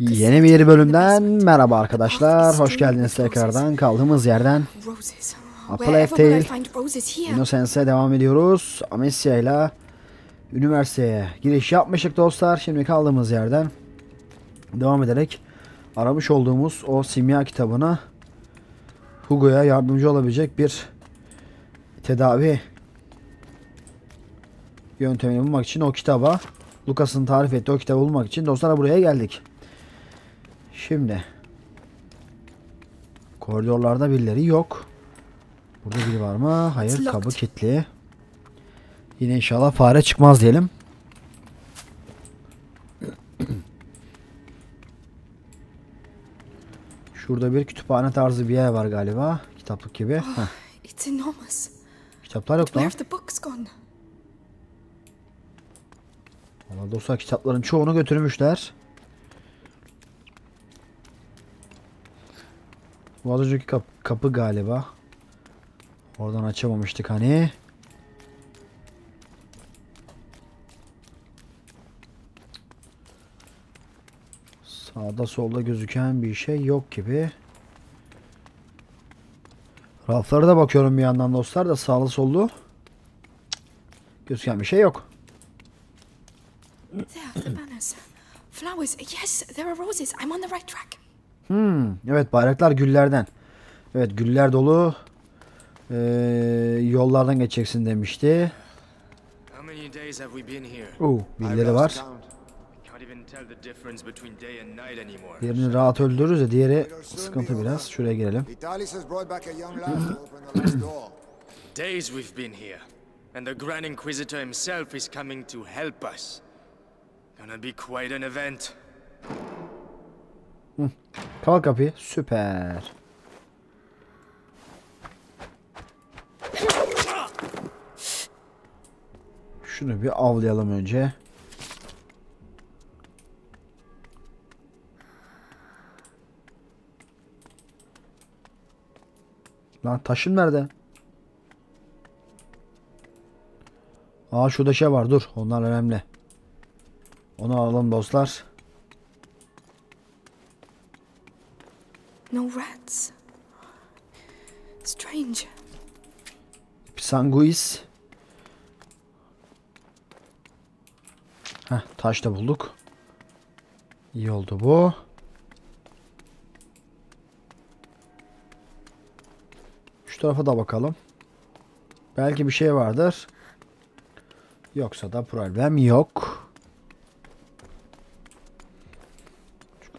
Yeni bir bölümden merhaba arkadaşlar. Hoş geldiniz tekrardan. Kaldığımız yerden. Apple F-Tail. Innocence'e devam ediyoruz. Amicia ile üniversiteye giriş yapmıştık dostlar. Şimdi kaldığımız yerden devam ederek aramış olduğumuz o simya kitabına Hugo'ya yardımcı olabilecek bir tedavi yöntemini bulmak için o kitaba Lucas'ın tarif ettiği o kitabı bulmak için dostlar buraya geldik. Şimdi koridorlarda birileri yok. Burada biri var mı? Hayır kapı kilitli. Yine inşallah fare çıkmaz diyelim. Şurada bir kütüphane tarzı bir yer var galiba. Kitaplık gibi. Enormous. kitaplar yok lan. have the books gone? Valla dostlar kitapların çoğunu götürmüşler. Bu az önceki kap- kapı galiba. Oradan açamamıştık hani. Sağda solda gözüken bir şey yok gibi. Raflara da bakıyorum bir yandan dostlar da sağlı sollu. Gözüken bir şey yok. There, the banners. Flowers. Yes, there are roses. I'm on the right track. Hmm, evet bayraklar güllerden. Evet güller dolu. Ee, yollardan geçeceksin demişti. How many days have we been here? Oo, birileri var. Can't even tell the difference between day and night anymore. Diğerini rahat öldürürüz de diğeri sıkıntı biraz. Şuraya girelim. Days we've been here, and the Grand Inquisitor himself is coming to help us. Gonna be quite an event. Kapat kapıyı. Süper. Şunu bir avlayalım önce. Lan taşın nerede? Aa şurada şey var dur. Onlar önemli. Onu alalım dostlar. No rats. Strange. Pisanguis. Heh, taş da bulduk. İyi oldu bu. Şu tarafa da bakalım. Belki bir şey vardır. Yoksa da problem yok.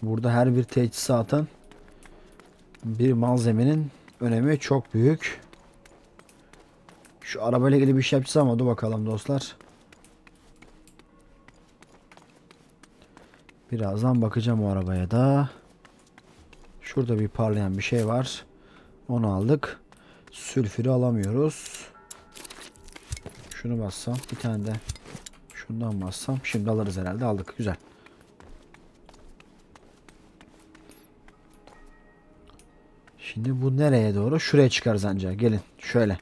Burada her bir teçhizatın bir malzemenin önemi çok büyük. Şu arabayla ilgili bir şey yapacağız ama dur bakalım dostlar. Birazdan bakacağım o arabaya da. Şurada bir parlayan bir şey var. Onu aldık. Sülfürü alamıyoruz. Şunu bassam bir tane de şundan bassam şimdi alırız herhalde aldık güzel. Şimdi bu nereye doğru? Şuraya çıkarız anca. Gelin şöyle.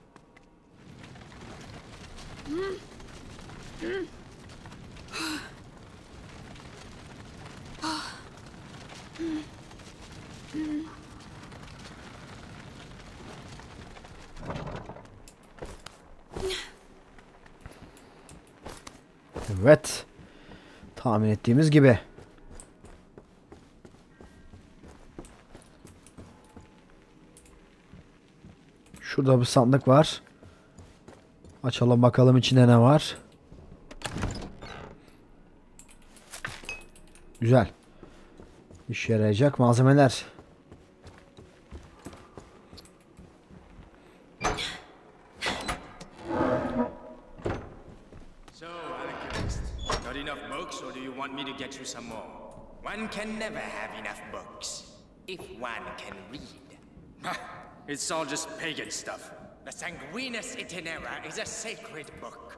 Evet. Tahmin ettiğimiz gibi. Şurada bir sandık var. Açalım bakalım içinde ne var. Güzel. İşe yarayacak malzemeler. One can never have enough books, if one can read. It's all just pagan stuff. The Sanguinus Itinera is a sacred book.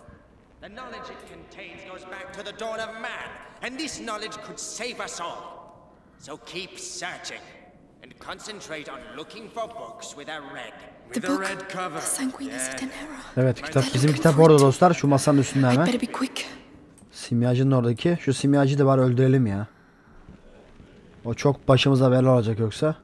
The knowledge it contains goes back to the dawn of man, and this knowledge could save us all. So keep searching, and concentrate on looking for books with a red, The with a book. red cover. The Sanguinus. Itinera. Evet kitap bizim kitap orada dostlar. Şu masanın üstünde hemen. better be quick. Simyacının oradaki. Şu simyacıyı da var öldürelim ya. O çok başımıza bela olacak yoksa.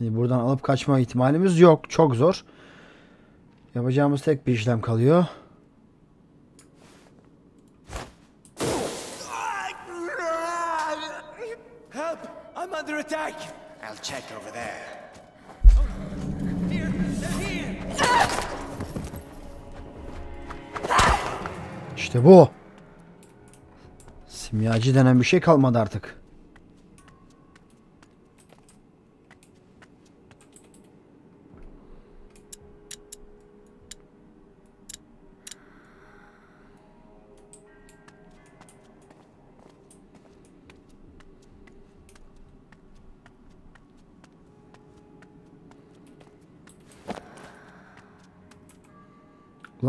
Şimdi buradan alıp kaçma ihtimalimiz yok. Çok zor. Yapacağımız tek bir işlem kalıyor. Help! I'm under attack! I'll check over there. İşte bu. Simyacı denen bir şey kalmadı artık.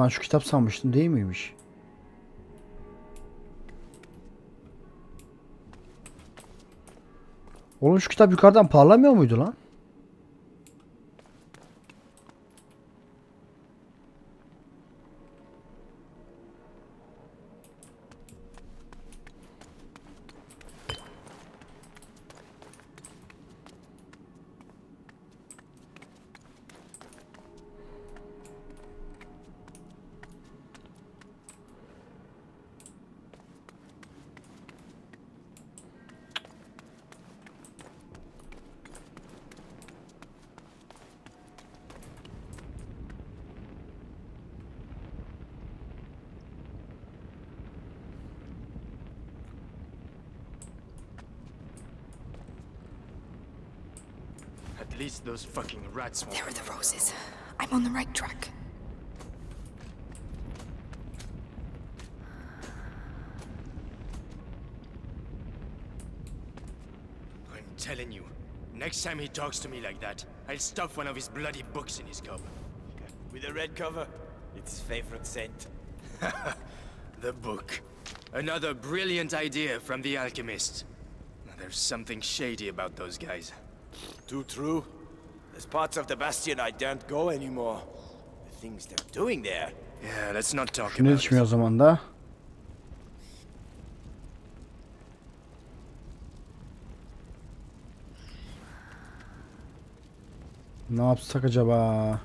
Ulan şu kitap sanmıştım değil miymiş? Oğlum şu kitap yukarıdan parlamıyor muydu lan? At least those fucking rats won't. There are the roses. I'm on the right track. I'm telling you, next time he talks to me like that, I'll stuff one of his bloody books in his cup. With a red cover? It's his favorite scent. The book. Another brilliant idea from the alchemist. There's something shady about those guys. Too true. There's parts of the Bastion I daren't go anymore. The things they're doing there. Yeah, let's not talk Şunu about içmiyor o it. zaman da. Ne yapsak acaba?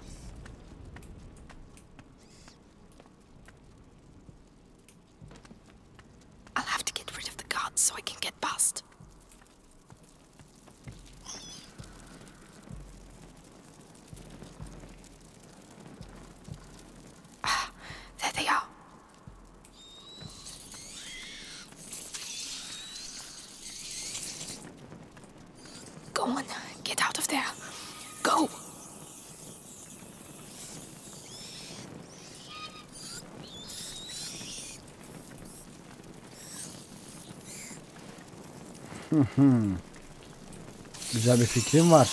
I'll have to get rid of the guards so I can get past. Ah, there they are. Go on, get out of there. Go! Güzel bir fikrim var.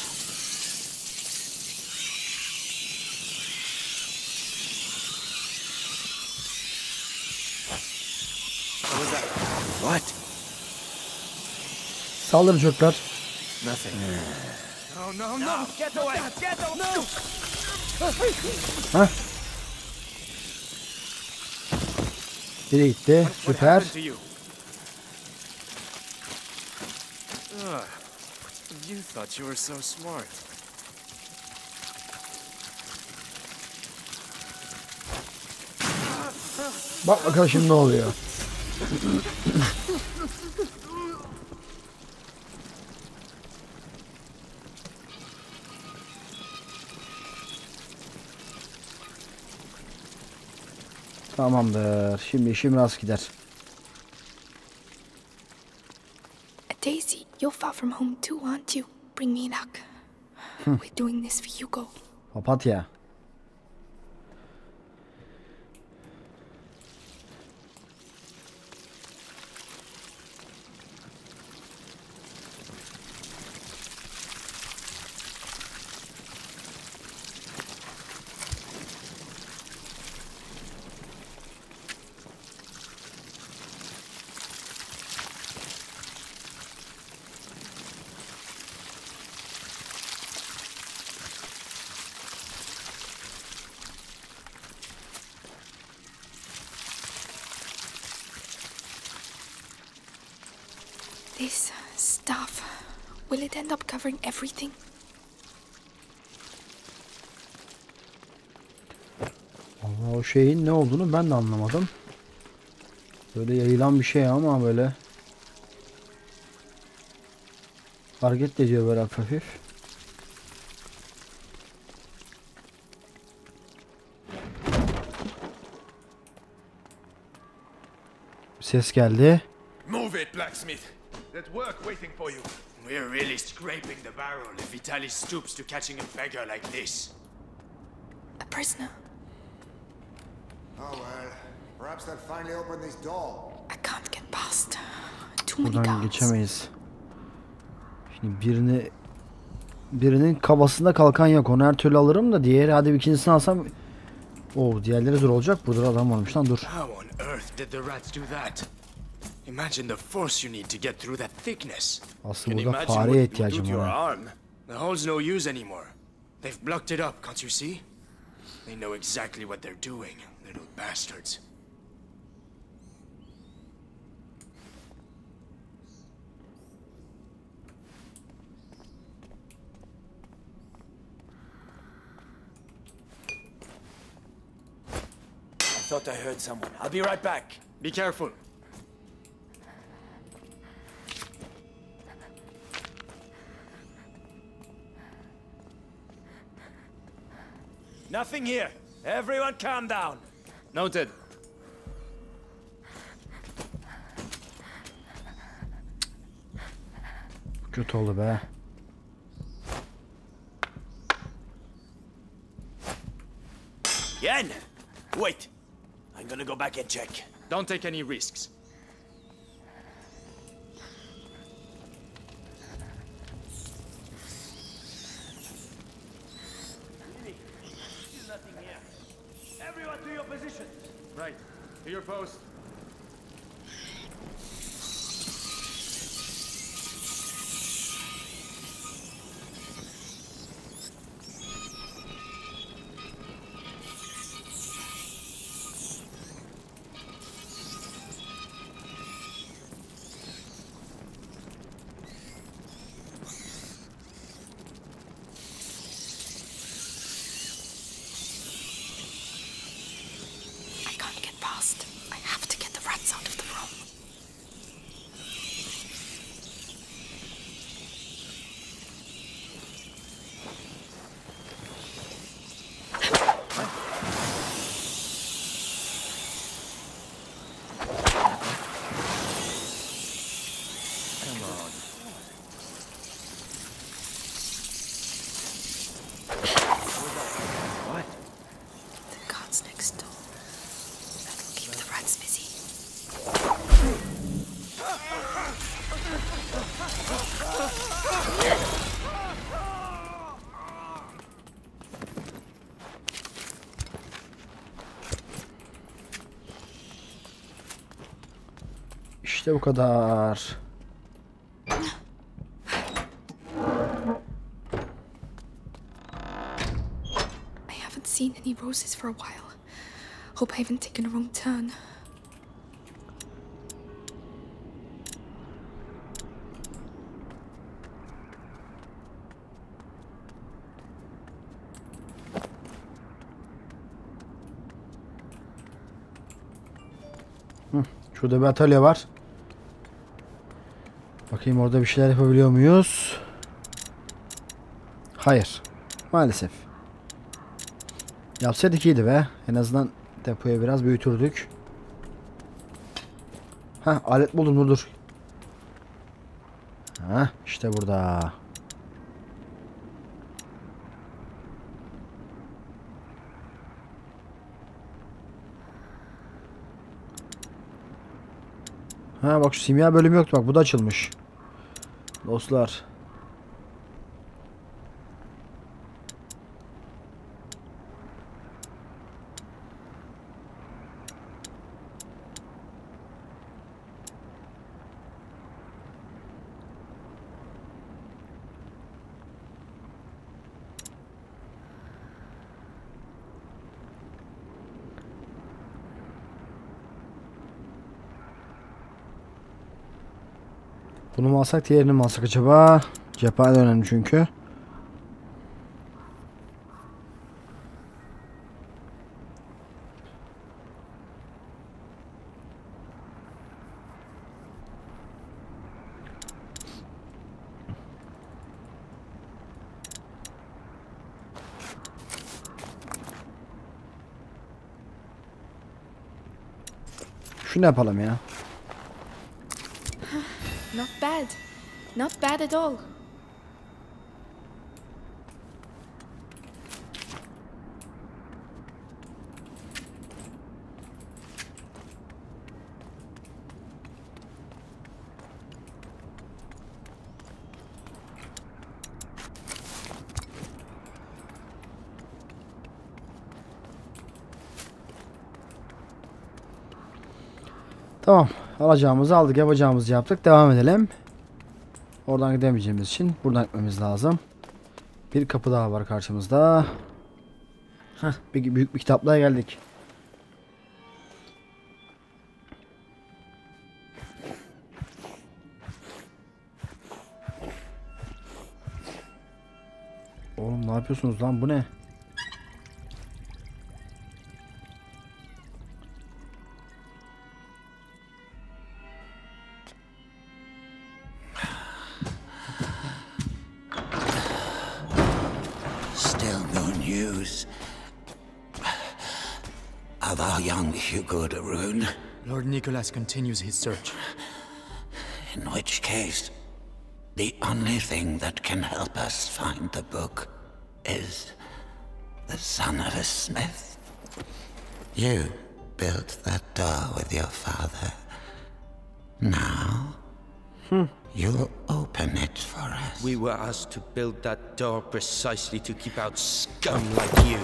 What? Saldırın çocuklar. Nothing. No, no, no! Get away! Get away! No! Biri gitti. Süper. Thought you were so smart. Bak bakalım şimdi ne oluyor. Tamamdır. Şimdi işim rast gider. Daisy, you're far from home too, aren't you? Bring me luck. Hmm. We're doing this for Hugo. Papatya. This it end up covering everything? Allah o şeyin ne olduğunu ben de anlamadım. Böyle yayılan bir şey ama böyle hareket de ediyor böyle hafif hafif. Ses geldi. Move it, blacksmith. There's work waiting for you. We're really scraping the barrel if Vitaly stoops to catching a beggar like this. A prisoner. Oh well. Perhaps they'll finally open this door. I can't get past. Too many Buradan guards. geçemeyiz. Şimdi birini birinin kabasında kalkan yok. Onu her türlü alırım da diğeri hadi bir ikincisini alsam Oo diğerleri zor olacak. Burada da adam varmış lan dur. How on earth did the rats do that? Imagine the force you need to get through that thickness. Can imagine what will do to your arm. The hole's no use anymore. They've blocked it up, can't you see? They know exactly what they're doing, little bastards. I thought I heard someone. I'll be right back. Be careful. Nothing here. Everyone calm down. Noted. Kötü oldu be. Yen! Wait. I'm gonna go back and check. Don't take any risks. Everyone to your position. Right. To your post. İşte bu kadar. I haven't seen any roses for a while. Hope I haven't taken a wrong turn. Şurada bir atölye var. Bakayım orada bir şeyler yapabiliyor muyuz? Hayır. Maalesef. Yapsaydık iyiydi be. En azından depoyu biraz büyütürdük. Ha alet buldum dur dur. Ha işte burada. Ha bak şu simya bölümü yoktu bak bu da açılmış. Dostlar. Bunu mu alsak diğerini mi alsak acaba? Cephane önemli çünkü. Şunu yapalım ya. Not bad. Not bad at all. Alacağımızı aldık. Yapacağımızı yaptık. Devam edelim. Oradan gidemeyeceğimiz için buradan gitmemiz lazım. Bir kapı daha var karşımızda. Heh, bir, büyük bir kitaplığa geldik. Oğlum ne yapıyorsunuz lan bu ne? Nicholas continues his search. In which case, the only thing that can help us find the book is the son of a smith. You built that door with your father. Now, hmm. you'll open it for us. We were asked to build that door precisely to keep out scum like you.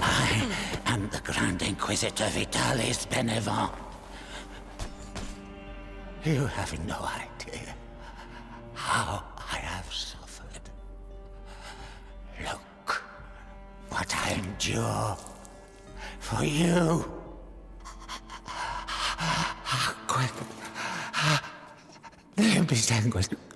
I am the Grand Inquisitor Vitalis Benevent. You have no idea how I have suffered. Look what I endure for you. Quick. Let me sanguine. What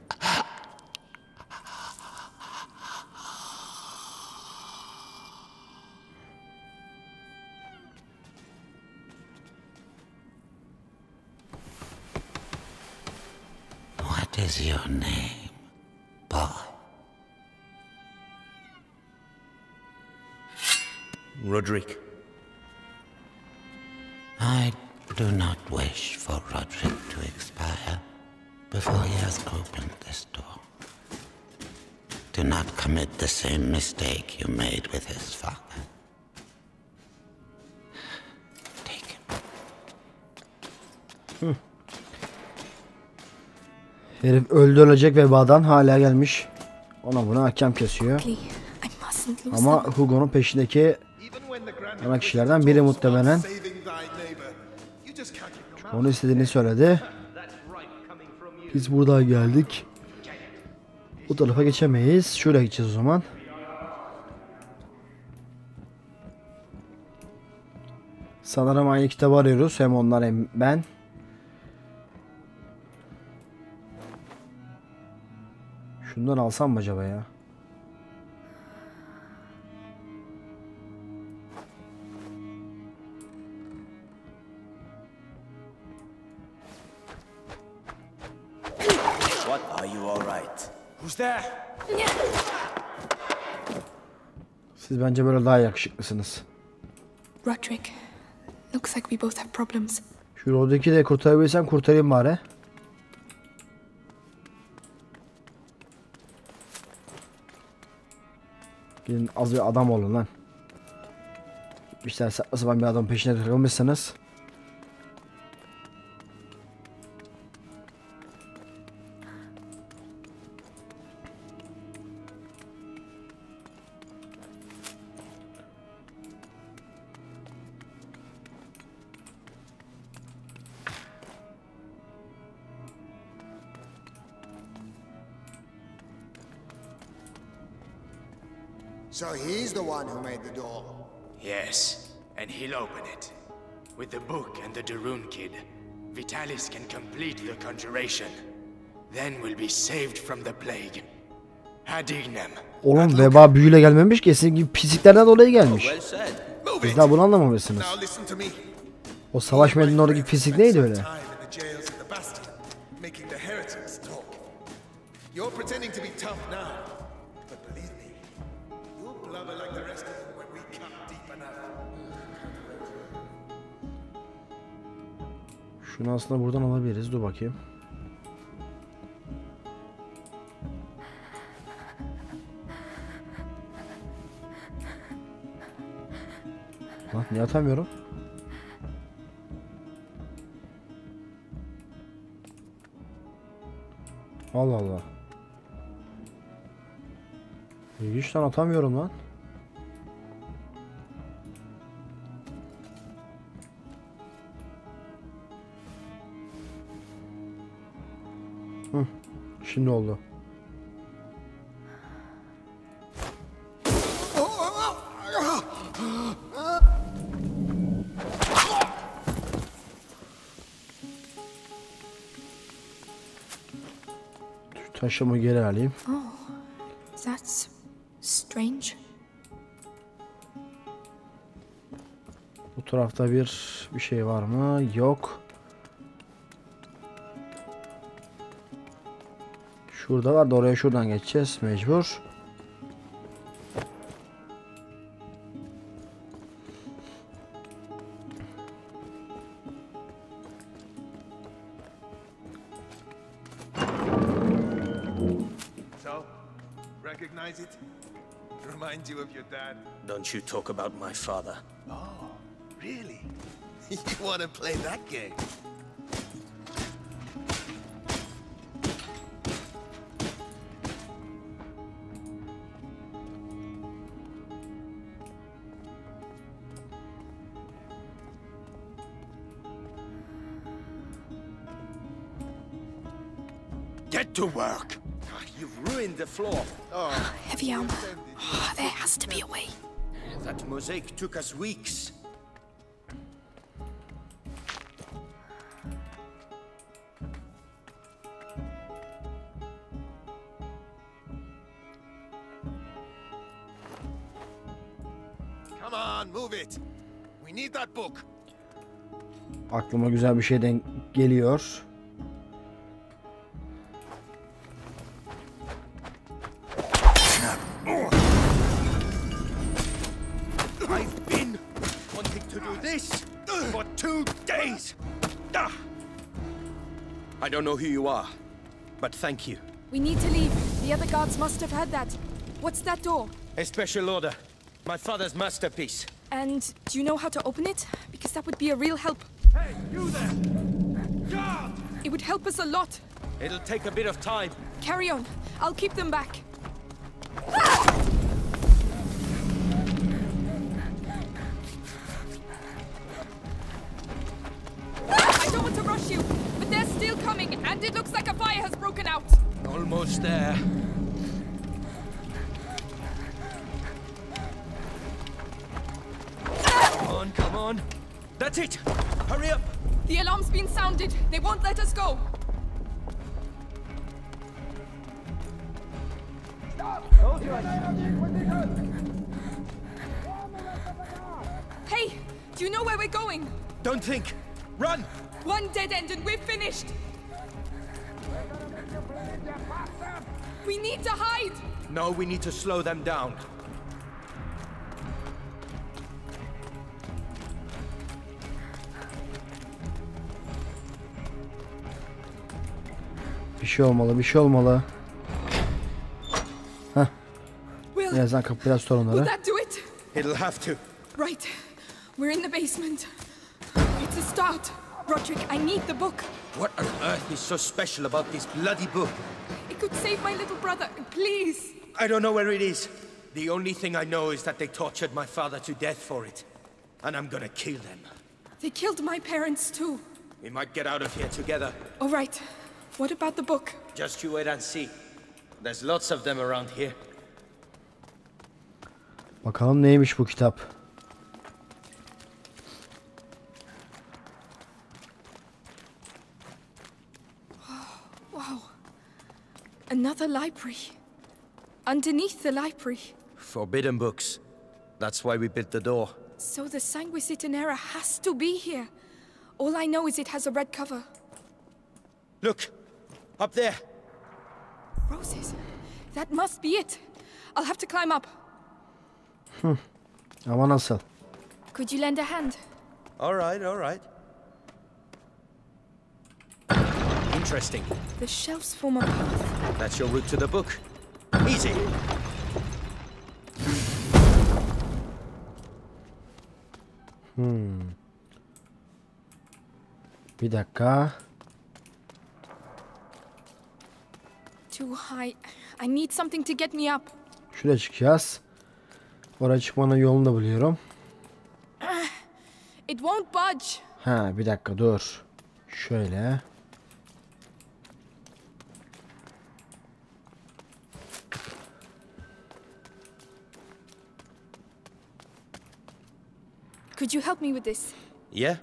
Roderick. I do not wish for Roderick to expire before he has opened this door. Do not commit the same mistake you made with his father. Take him. Herif öldü ölecek vebadan hala gelmiş. Ona buna hakem kesiyor. Ama. Hugo'nun peşindeki Ana kişilerden biri muhtemelen mouth onu istediğini söyledi. Biz buradan geldik. Bu tarafa geçemeyiz. Şuraya gideceğiz o zaman. Sanırım aynı kitabı arıyoruz. Hem onlar hem ben. Şundan alsam mı acaba ya? There? Siz bence böyle daha yakışıklısınız. Roderick, looks like we both have problems. Şu Roderick'i de kurtarabilirsem kurtarayım bari. Gidin az bir adam olun lan. İşte saçma sapan bir adam peşine takılmışsınız. Oğlum veba büyüyle gelmemiş ki sizin gibi pisliklerden dolayı gelmiş. Siz daha bunu anlamamışsınız. O savaş meydanının oradaki pislik neydi öyle? Time in the jails of the Lan niye atamıyorum? Allah Allah. İlginç lan atamıyorum lan. Hı, şimdi oldu. Taşımı geri alayım. That's strange. Bu tarafta bir bir şey var mı? Yok. Şurada var da oraya şuradan geçeceğiz mecbur. You talk about my father. Oh, really? you want to play that game? Get to work. Ah, you've ruined the floor. Oh. Heavy armor. Oh, there has to be a way. That mosaic took us weeks. Come on, move it. We need that book. Aklıma güzel bir şeyden geliyor. To do this for two days. Ah. I don't know who you are, but thank you. We need to leave. The other guards must have heard that. What's that door? A special order. My father's masterpiece. And do you know how to open it? Because that would be a real help. Hey, you there! Guard! It would help us a lot. It'll take a bit of time. Carry on. I'll keep them back. Almost there. Come on, come on. That's it. Hurry up. The alarm's been sounded. They won't let us go. Stop! Hey, do you know where we're going? Don't think. Run! One dead end and we're finished. We need to hide. No, we need to slow them down. Bir şey olmalı, bir şey olmalı. Will, En azından kapı biraz will sorunları. that do it? It'll have to. Right. We're in the basement. It's a start. Roderick, I need the book. What on earth is so special about this bloody book? It could save my little brother. Please. I don't know where it is. The only thing I know is that they tortured my father to death for it. And I'm gonna kill them. They killed my parents too. We might get out of here together. All right. What about the book? Just you wait and see. There's lots of them around here. Bakalım neymiş bu kitap. Another library. Underneath the library. Forbidden books. That's why we built the door. So the Sanguisitanera has to be here. All I know is it has a red cover. Look! Up there! Roses. That must be it. I'll have to climb up. Ama nasıl? Could you lend a hand? Alright, alright. Interesting. The shelves form a path. That's your route to the book. Easy. Bir dakika. Too high. I need something to get me up. Şuraya çıkacağız. Oraya çıkmanın yolunu da biliyorum. It won't budge. Ha bir dakika dur. Şöyle. Could you help me with this? Yeah?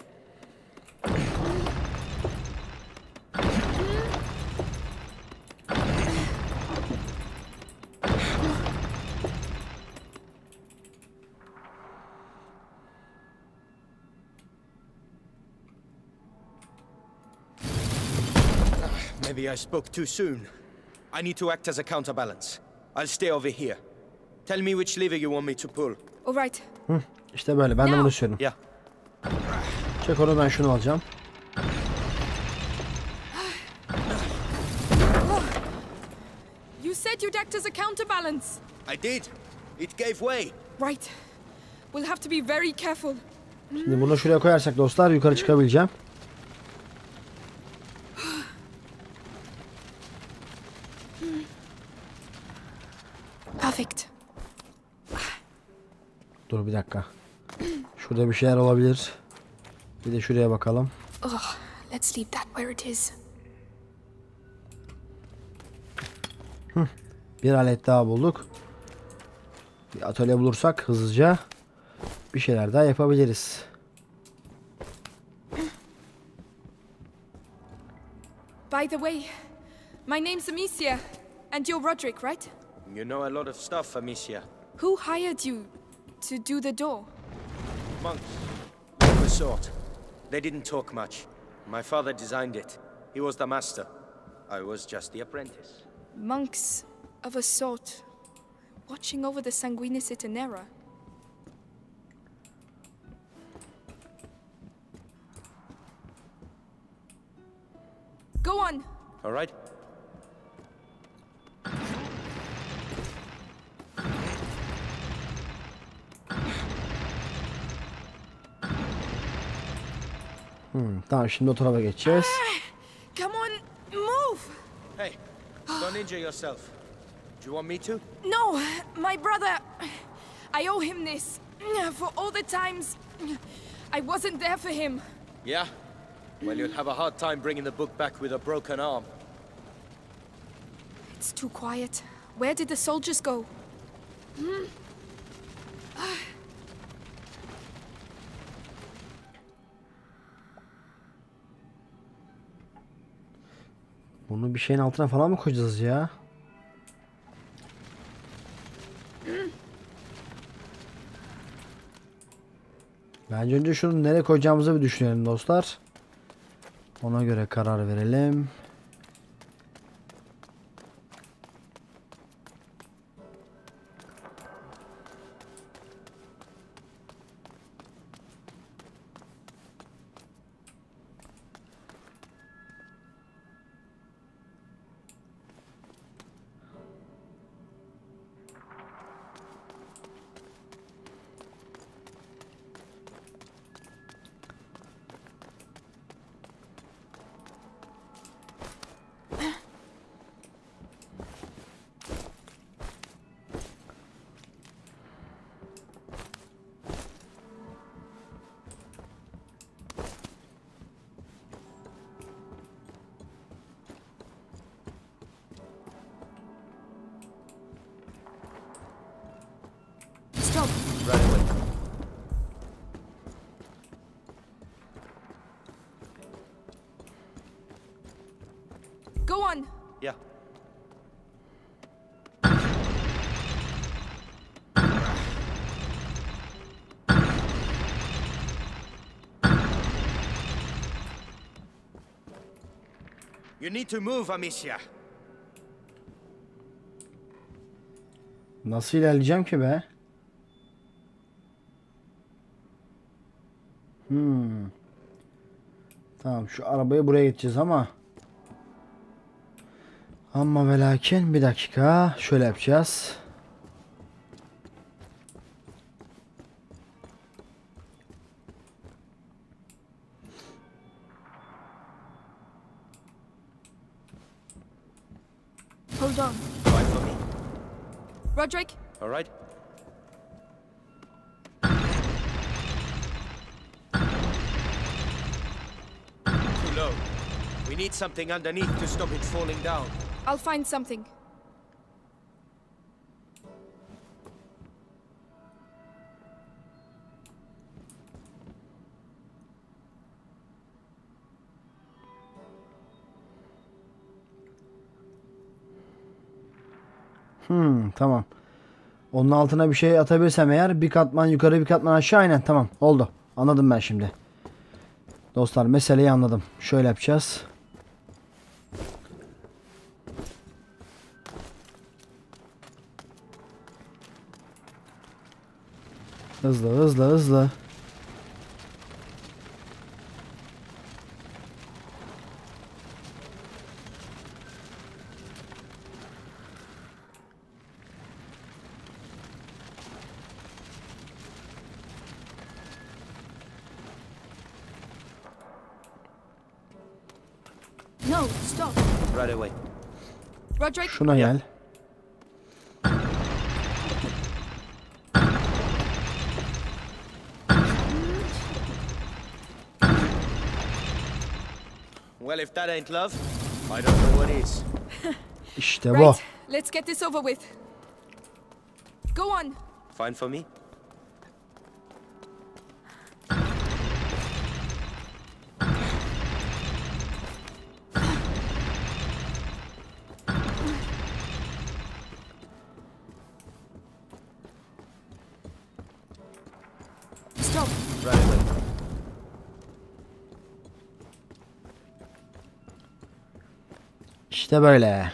Maybe I spoke too soon. I need to act as a counterbalance. I'll stay over here. Tell me which lever you want me to pull. All right. Hmm. İşte böyle. Ben de bunu istiyorum. Çek onu ben şunu alacağım. You said you'd act as a counterbalance. I did. It gave way. Right. We'll have to be very careful. Şimdi bunu şuraya koyarsak dostlar yukarı çıkabileceğim. Perfect. Dur bir dakika. Şurada bir şeyler olabilir. Bir de şuraya bakalım. Ugh, let's leave that where it is. Bir alet daha bulduk. Bir atölye bulursak hızlıca bir şeyler daha yapabiliriz. By the way, my name's Amicia, and you're Roderick, right? You know a lot of stuff, Amicia. Who hired you to do the door? Monks. Of a sort. They didn't talk much. My father designed it. He was the master. I was just the apprentice. Monks of a sort, watching over the Sanguinis Itinera. Go on. All right? Hmm, tamam şimdi o tarafa geçeceğiz. Come on, move. Hey, don't injure yourself. Do you want me to? No, my brother. I owe him this for all the times I wasn't there for him. Yeah? Well, you'll have a hard time bringing the book back with a broken arm. It's too quiet. Where did the soldiers go? Bunu bir şeyin altına falan mı koyacağız ya? Bence önce şunu nereye koyacağımızı bir düşünelim dostlar. Ona göre karar verelim. You need to move, Amicia. Nasıl ilerleyeceğim ki be? Hmm. Tamam şu arabayı buraya geçeceğiz ama. Ama ve lakin bir dakika şöyle yapacağız. Something underneath to stop it falling down. I'll find something. Hmm, tamam. Onun altına bir şey atabilirsem eğer bir katman yukarı bir katman aşağı aynen tamam oldu. Anladım ben şimdi. Dostlar meseleyi anladım. Şöyle yapacağız. Hızlı hızlı hızlı. No, stop. Right away. Roderick, Şuna gel. Well, if that ain't love, I don't know what is. İşte bu. right. Let's get this over with. Go on. Fine for me? İşte böyle.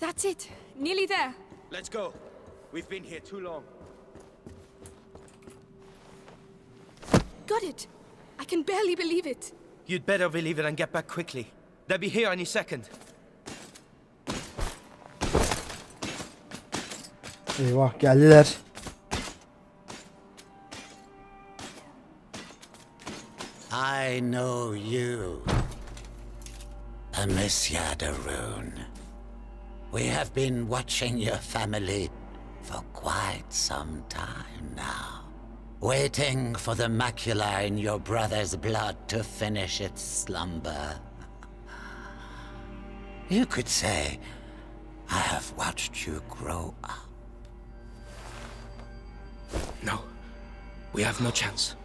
That's it. Nearly there. Let's go. We've been here too long. Got it. I can barely believe it. You'd better believe it and get back quickly. They'll be here any second. Eyvah geldiler. I know you, Amicia Rune. We have been watching your family for quite some time now, waiting for the macula in your brother's blood to finish its slumber. You could say, I have watched you grow up. No. We have no chance.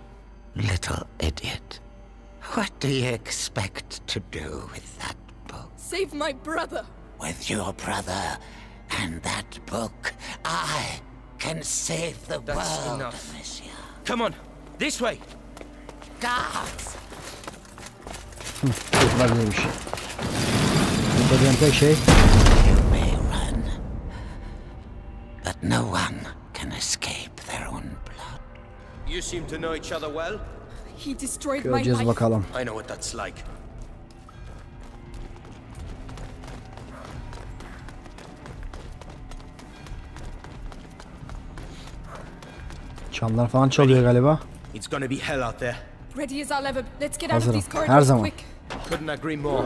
Little idiot. What do you expect to do with that book? Save my brother. With your brother and that book, I can save the That's world, enough. Amicia. Come on. This way. Guards! Yapılabilirmiş. Yapabileceğim tek You may run, but no one can escape their own blood. You seem to know each other well. He destroyed my göreceğiz life. bakalım. I know what that's like. Çanlar falan çalıyor galiba. It's gonna be hell out there. Ready as I'll ever. Let's get out of Hazırım. these Her corridors zaman. quick. Couldn't agree more.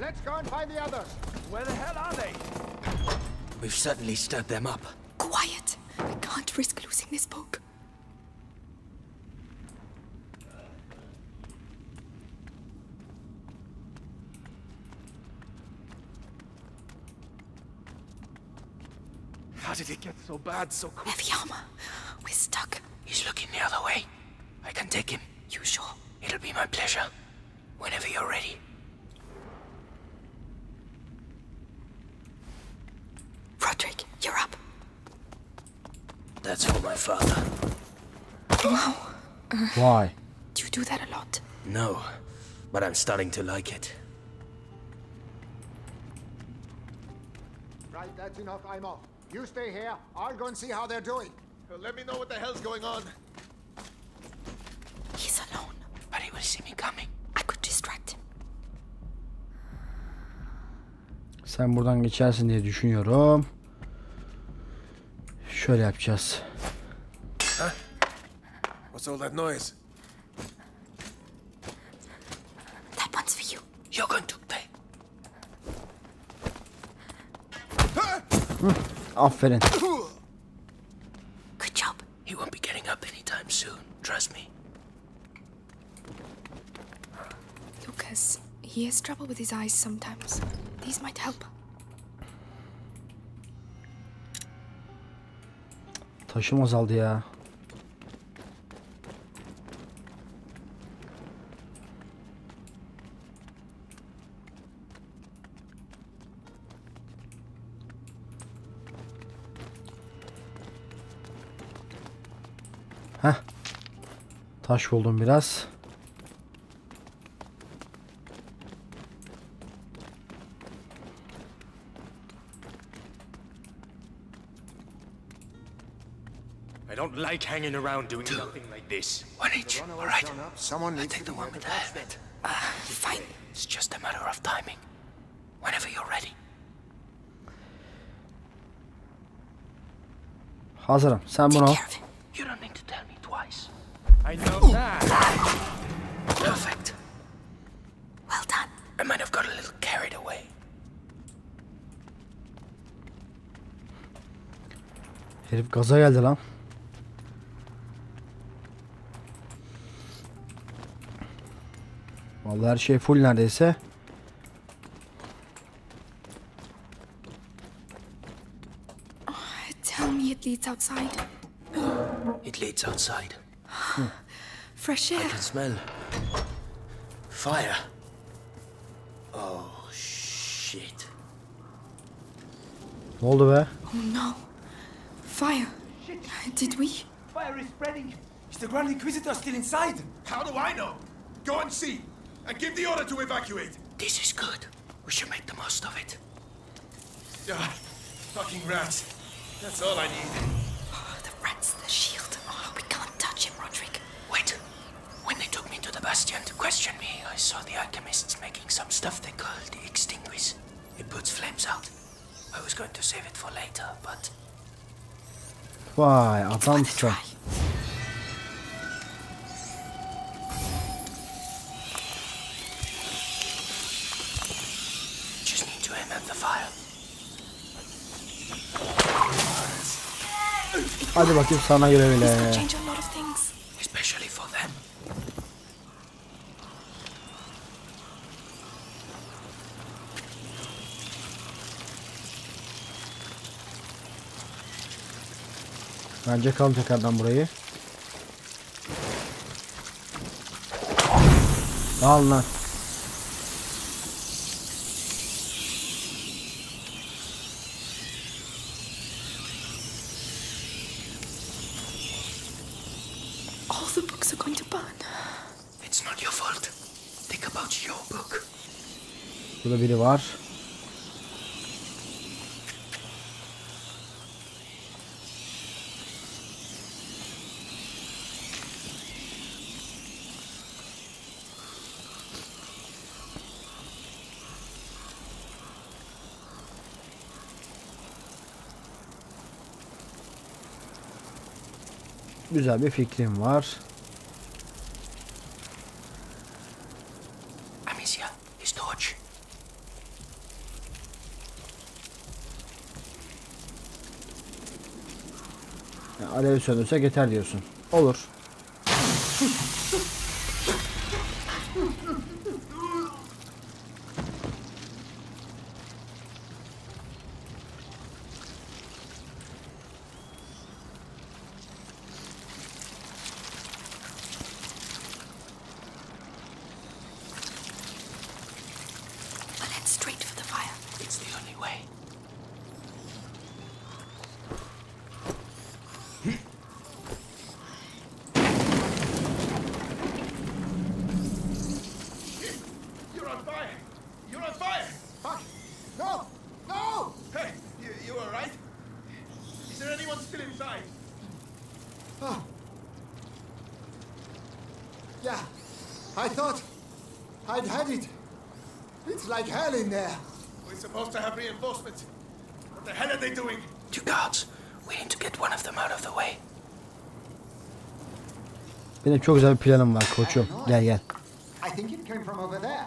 Let's go and find the others. Where the hell are they? We've certainly stirred them up. Quiet. I can't risk losing this book. How did it get so bad so quick? Heavy armor. We're stuck. He's looking the other way. I can take him. You sure? It'll be my pleasure. Whenever you're ready. Roderick, you're up. That's for my father. Wow. Vay. Do you do that a lot? No, but I'm starting to like it. Right, that's enough. I'm off. You stay here. I'll go and see how they're doing. Uh, let me know what the hell's going on. He's alone. But he will see me coming. I could distract him. Sen buradan geçersin diye düşünüyorum. Şöyle yapacağız. What's all that noise? That one's for you. You're going to Aferin. Good job. He won't be getting up anytime soon. Trust me. Lucas, he has trouble with his eyes sometimes. These might help. Taşım azaldı ya. Taş buldum biraz. I don't like hanging around doing nothing like this. One each. All right. Someone I'll take the one with the catch them. helmet. Fine. It's just a matter of timing. Whenever you're ready. Hazırım. Sen bunu al. Care of him. You don't need to tell me twice. I know that. Perfect. Well done. I might have got a little carried away. Herif gaza geldi lan. Vallahi her şey full neredeyse. Fresh I can smell fire. Oh shit. Ne oldu be? Oh no. Fire. Did we? Fire is spreading. Is the Grand Inquisitor still inside? How do I know? Go and see. And give the order to evacuate. This is good. We should make the most of it. Ah, fucking rats. That's all I need. İt for later, but Vay It's worth a adamsın. try. just need to aim at the fire. Hadi bakayım sana göre This bile. could change a lot of things. Especially for them. Bence kalın tekrardan burayı. Al lan. All the books are going to burn. It's not your fault. Think about your book. Burada biri var. Güzel bir fikrim var. Amicia, his torch. Ya, alevi söndürsek yeter diyorsun. Olur. I'll head straight for the fire. It's the only way. inside. Yeah, I thought I'd had it. It's like hell in there. We're supposed to have reinforcements. What the hell are they doing? Two guards. We need to get one of them out of the way. Benim çok güzel bir planım var koçum. Gel gel. I think it came from over there.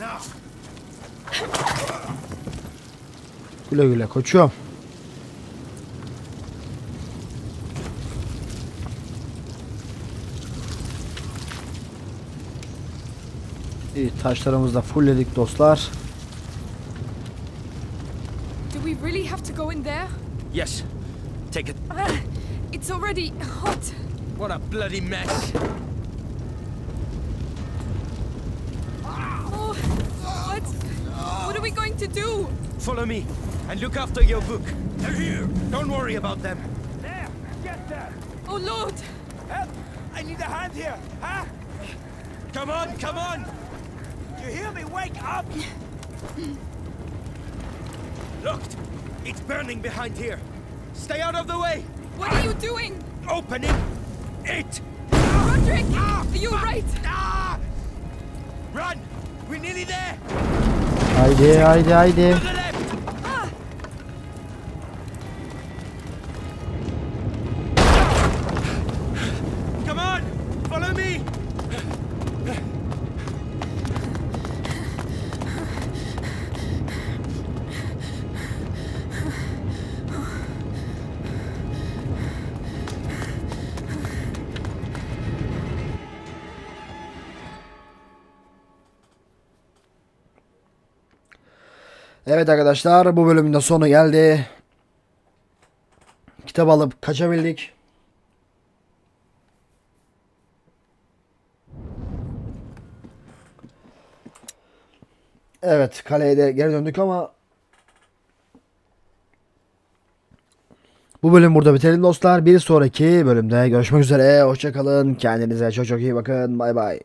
Now, Güle güle koçum. İyi taşlarımızı da fullledik dostlar. Do we really have to go in there? Yes. Take it. Ah, it's already hot. What a bloody mess. Follow me and look after your book. They're here. Don't worry about them. there, get there. Oh Lord! Help! I need a hand here, huh? Come on, come on. You hear me? Wake up! Looked. It's burning behind here. Stay out of the way. What are you doing? Open it. It! Roderick! Are you right? Ah! Run. We're nearly there. Haydi haydi haydi. Evet arkadaşlar bu bölümün de sonu geldi. Kitap alıp kaçabildik. Evet kaleye de geri döndük ama bu bölüm burada bitelim dostlar. Bir sonraki bölümde görüşmek üzere. Hoşçakalın. Kendinize çok çok iyi bakın. Bay bay.